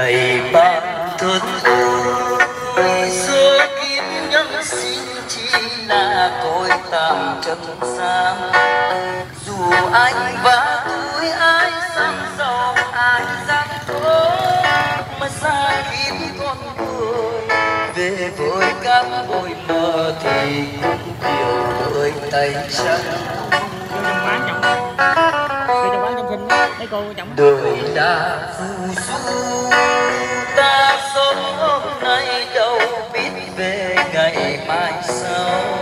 đầy ba thân ôi số kiếp nhân sinh chỉ là cõi tạm trần gian. Dù anh và tôi ai sang giàu ai gian khổ mà xa kiếp con người về với các bụi mờ thì cũng điều đôi tay trắng. Đời đã phù du mai sau.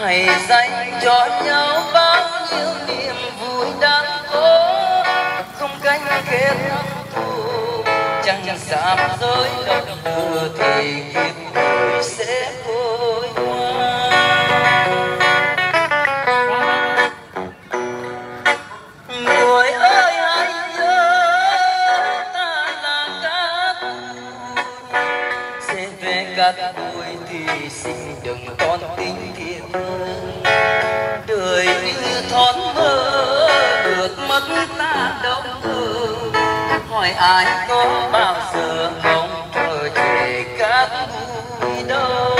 Hãy dành cho nhau bao nhiêu niềm vui đang có. Không cánh kết thù, chẳng dám dối đâu lừa thì kiếp người sẽ vui hỏi ai có bao giờ mong trở về các vui đâu?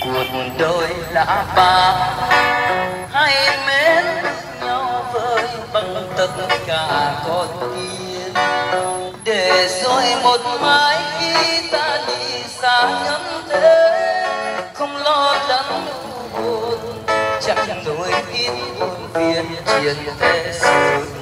Cuộc đời đã ba hay mến nhau với bằng tất cả con tim để rồi một mai khi ta đi xa nhân thế, không lo lắng Tôi nỗi ít buồn phiền triền thế sự.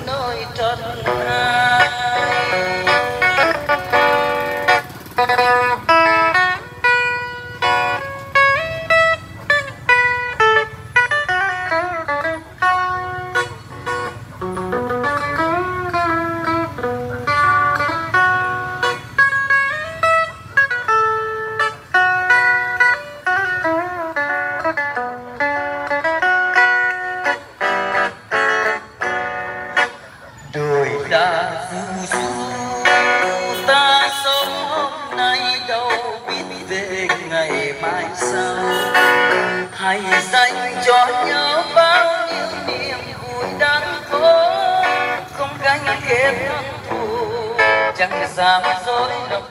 Chẳng dám dối động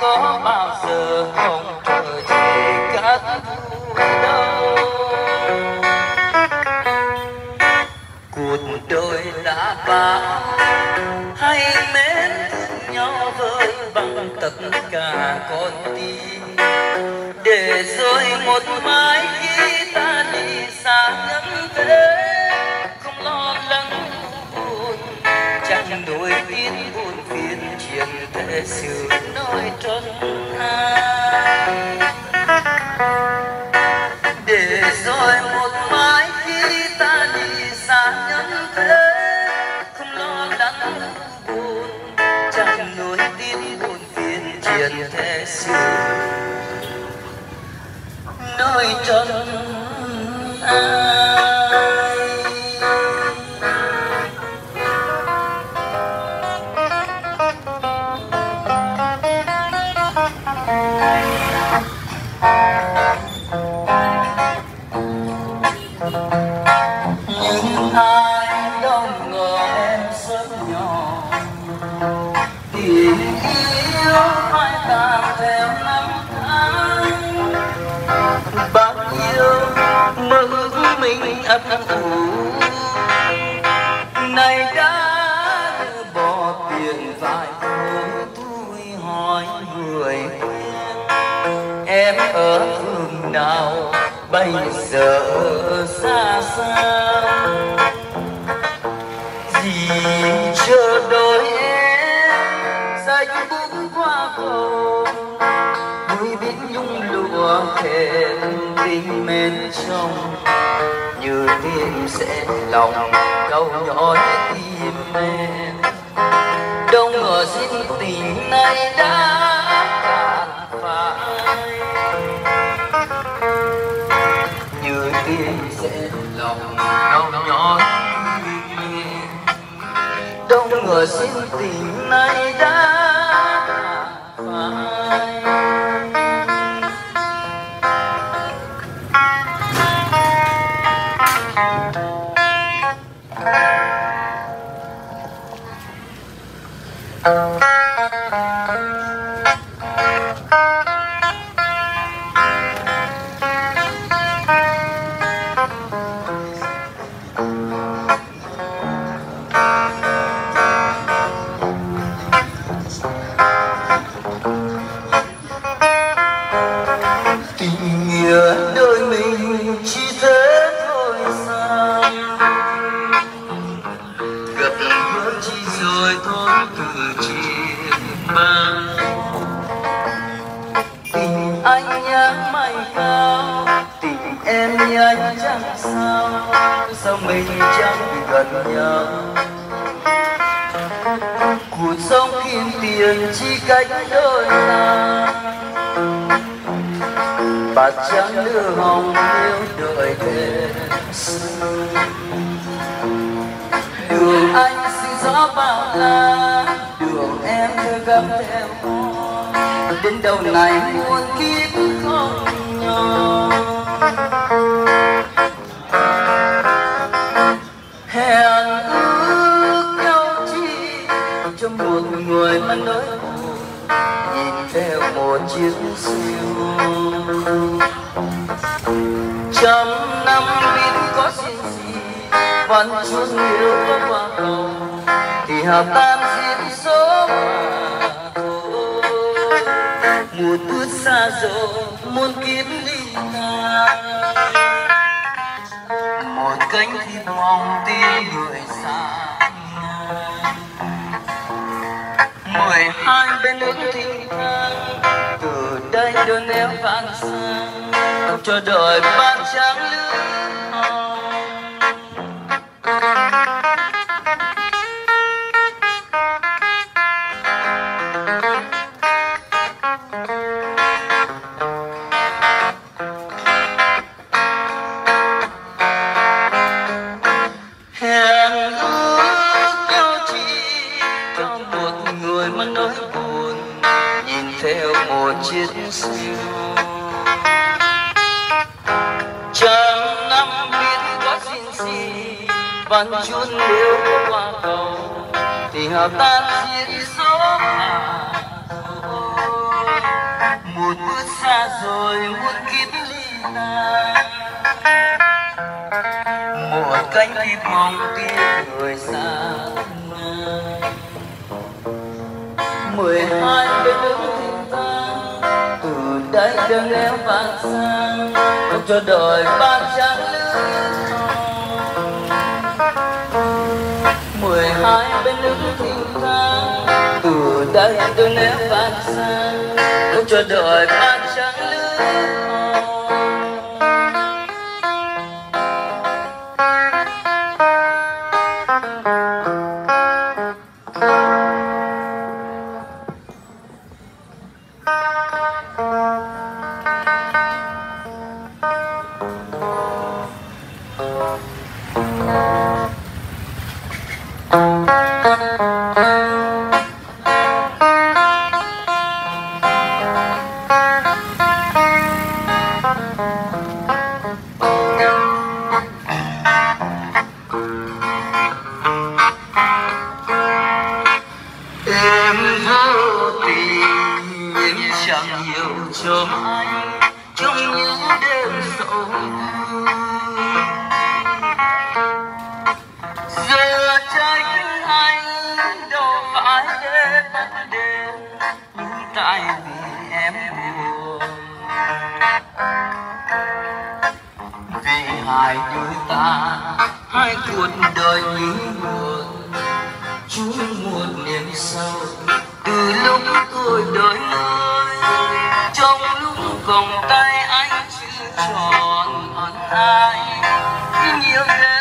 có bao giờ không trở về các đâu? Cuộc đời đã bao hay mến thương nhau với bằng tất cả con tim. Để rồi một mai khi ta đi xa ngắm thế không lo lắng buồn, chẳng nỗi tin buồn phiền chuyện thế sự nói trần ai để rồi một mai khi ta đi xa nhân thế, không lo lắng buồn, chẳng nỗi tin buồn phiền chuyện thế sự nơi trần ấp ủ nay đã bỏ tiền vài hôm tôi hỏi người em ở phương nào, bây giờ xa sao? Gì chờ đợi em? Xanh bước qua cầu vui biết nhung lụa thềm tình mến trong như tim sẽ lòng câu nói tim em. Đông ngờ xin tình này đã cạn phai. Như tim sẽ lòng đau nhói đông ngờ xin tình này đã cạn phai. Cuộc kiếm tiền chi cách đôi ta bạc trắng đưa hồng yêu đợi thêm đường anh xin gió bao la, đường em thơ gấp theo hoa đến đầu này muôn kiếp không nhỏ chiếc siêu trăm năm biết có xin gì vẫn chút yêu có qua cầu thì hợp tan diễn số mà một bước xa rồi muôn kiếp đi nàng một cánh thịt mong tim người xa mười hai bên nước thinh thang đây đơn em vàng sang không chờ đợi ban trắng lứa. Vẫn chút nếu có qua cầu thì hợp tan diễn số một bước xa rồi muôn kiếp ly ta một cánh tim mong tiếc người xa mười hai bên nước thinh từ đây đơn em vang sang cho đời ban trắng lưỡi mười hai bên nước thinh thang từ đây tôi ném vạn xa cũng cho đời ban trắng lưỡi vòng tay anh chưa tròn ẩn ai nhiều đêm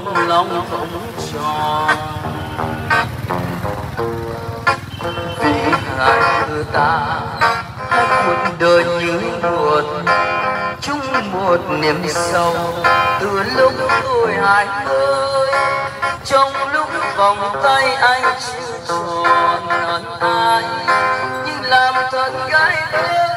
như lòng không tròn. Vì hai người ta đã cuộc đời như một chung một niềm sâu từ lúc tôi hai ơi trong lúc vòng tay anh chưa tròn. Ai nhưng làm thật gái ơi.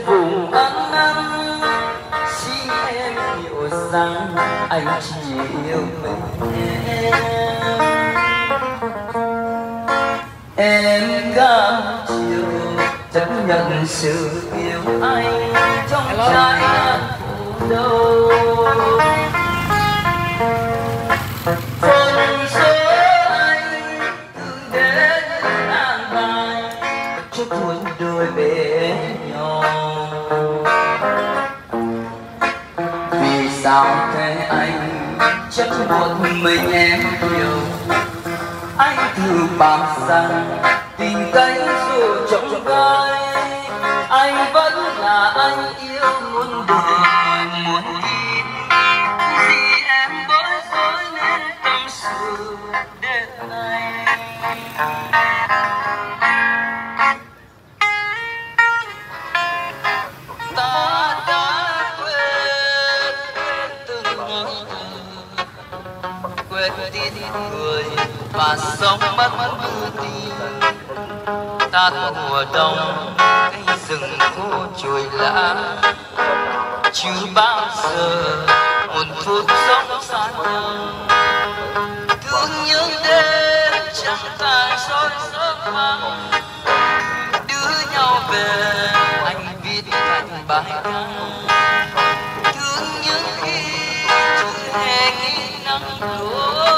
Vùng ăn năn xin em hiểu rằng anh chỉ yêu mình em em cam chịu chấp nhận sự yêu anh trong trái tim đâu một mình em hiểu anh thử bảo rằng tình cánh dù trọng gai. Anh vẫn là anh yêu muôn đời. Người và sống bất mưa tin ta mùa đông cây rừng khô trồi lá. Chưa bao giờ một phút sống xa nhau thương những đêm chẳng tài soi sớm vắng đưa nhau về, anh viết thành bài ca. Thương những khi chúng hè nghĩ nắng đổ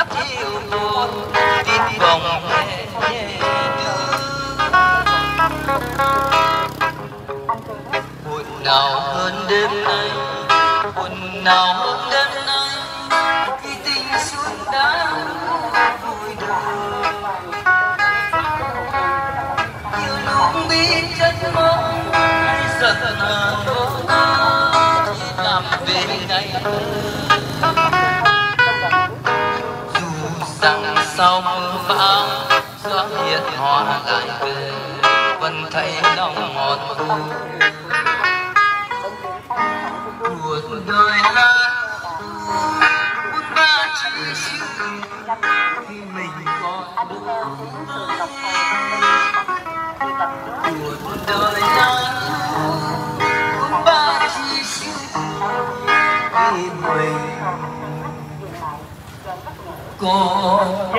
hát yêu buồn tin vòng nhẹ buồn nào hơn đêm nay buồn nào hơn đêm nay khi tình xuân đã vui đời nhiều lúc biết chất mong hay giận hờn vô ta chỉ làm về ngày mơ sau mưa bão gió hiện hoa lại về, vẫn thấy lòng ngọt vui cuộc đời là buôn ba chỉ siêu khi mình còn cuộc đời còn